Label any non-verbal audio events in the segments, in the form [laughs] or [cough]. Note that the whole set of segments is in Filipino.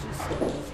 Just...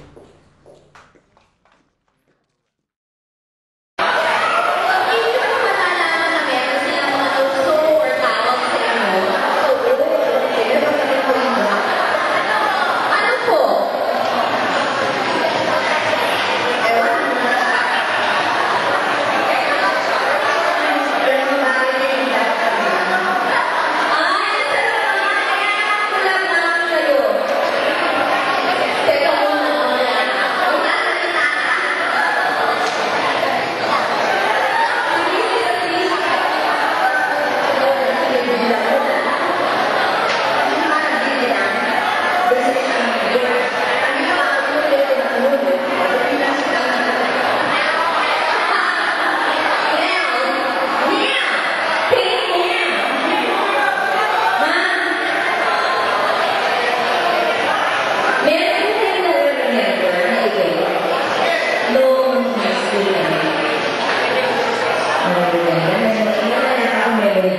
[laughs]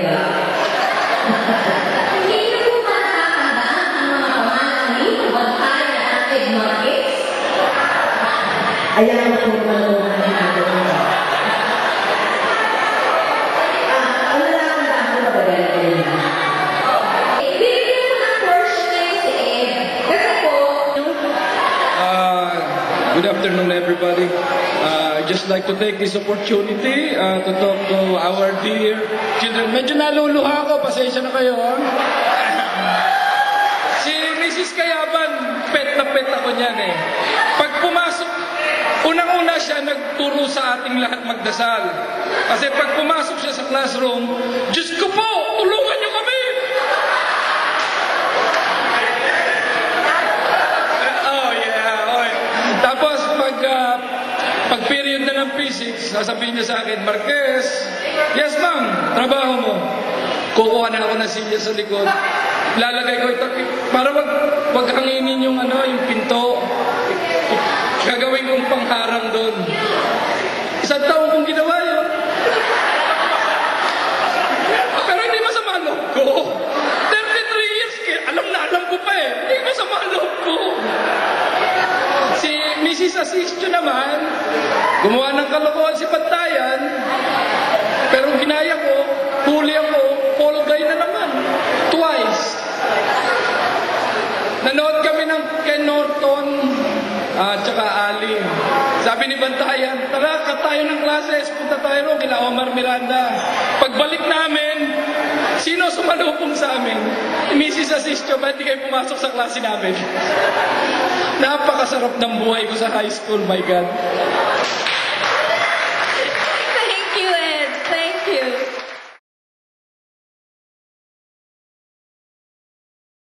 Ah, good afternoon, everybody. Just like to take this opportunity uh, to talk to our dear children. Medyo naluluha ako, pasensya na kayo. [laughs] si Mrs. Kayaban, pet na pet ako niyan eh. Pag pumasok, unang-una siya nagturo sa ating lahat magdasal. Kasi pag pumasok siya sa classroom, Diyos 3-6, sasabihin niya sa akin, Marquez, yes ma'am, trabaho mo. Kukuha na ako ng silya sa likod. Lalagay ko ito, para wag, wag hanginin yung, ano, yung pinto. Gagawin kong pangharang doon. Isang taon kong ginawa yun. Pero hindi masama loob ko. Gumawa ng kalokohan si Pantayan, pero ginaya ko, huli ako, fall guy na naman. Twice. Nanood kami ng Ken Norton at saka Ali. Sabi ni Bantayan, tara, kat tayo ng klases, punta tayo ron kila Omar Miranda. Pagbalik namin, sino sumalubong sa amin? Mrs. Asistio, ba't di kayo pumasok sa klase namin? [laughs] Napakasarap ng buhay ko sa high school, my God.